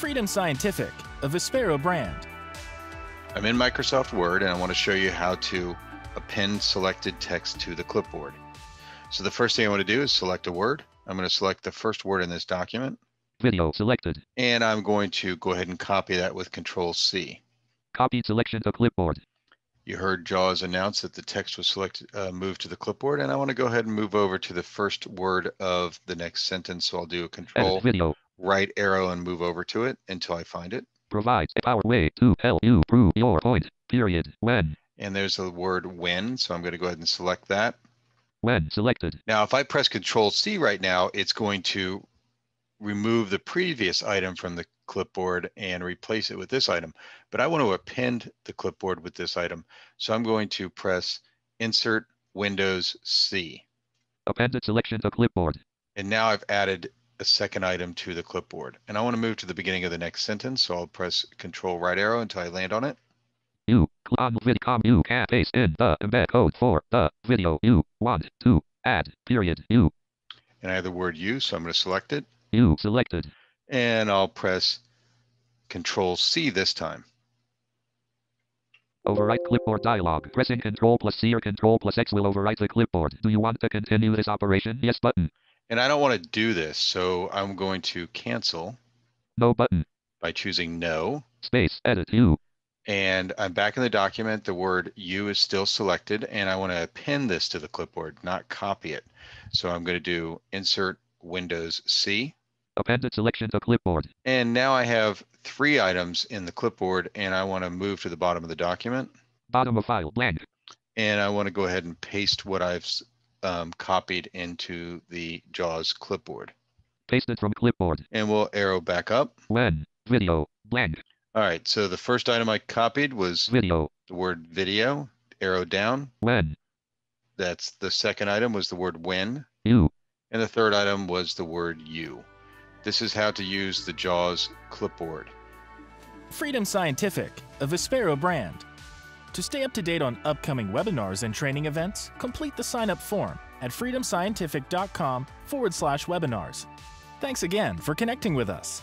Freedom Scientific, a Vispero brand. I'm in Microsoft Word and I want to show you how to append selected text to the clipboard. So the first thing I want to do is select a word. I'm going to select the first word in this document. Video selected. And I'm going to go ahead and copy that with Control C. Copy selection to clipboard. You heard JAWS announce that the text was selected, uh, moved to the clipboard, and I want to go ahead and move over to the first word of the next sentence. So I'll do a Control Edit video. Right arrow and move over to it until I find it. Provides a power way to help you prove your point. Period. When. And there's the word when, so I'm going to go ahead and select that. When selected. Now, if I press Control C right now, it's going to remove the previous item from the clipboard and replace it with this item. But I want to append the clipboard with this item. So I'm going to press Insert Windows C. Appended selection to clipboard. And now I've added a second item to the clipboard. And I want to move to the beginning of the next sentence. So I'll press Control right arrow until I land on it. You on vidcom you can paste in the embed code for the video you want to add. Period. You And I have the word you, so I'm going to select it. you selected. And I'll press Control C this time. Overwrite clipboard dialog. Pressing Control plus C or Control plus X will overwrite the clipboard. Do you want to continue this operation? Yes button. And I don't want to do this, so I'm going to cancel No button. by choosing no. Space. Edit. You. And I'm back in the document. The word you is still selected, and I want to append this to the clipboard, not copy it. So I'm going to do Insert Windows C. Appended selection to clipboard. And now I have three items in the clipboard, and I want to move to the bottom of the document. Bottom of file. Blank. And I want to go ahead and paste what I've um, copied into the JAWS clipboard. Pasted from clipboard. And we'll arrow back up. When. Video. Blank. All right, so the first item I copied was Video. the word video, arrow down. When. That's the second item was the word when. You. And the third item was the word you. This is how to use the JAWS clipboard. Freedom Scientific, a Vispero brand. To stay up to date on upcoming webinars and training events, complete the sign up form at freedomscientific.com forward slash webinars. Thanks again for connecting with us.